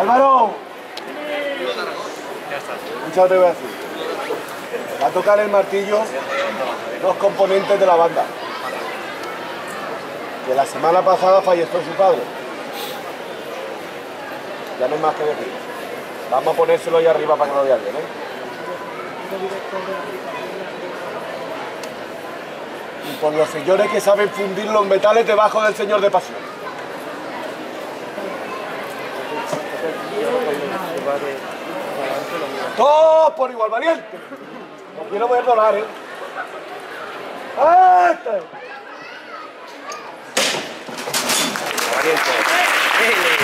Álvaro. Escucha, voy a decir. Va a tocar el martillo dos componentes de la banda. Que la semana pasada falleció su padre. Ya no hay más que decir. Vamos a ponérselo ahí arriba para que lo vea bien, ¿eh? Y por los señores que saben fundir los metales debajo del señor de pasión. Todos por igual, valiente. No quiero perdonar, ¿eh? ¡Ah! Valiente.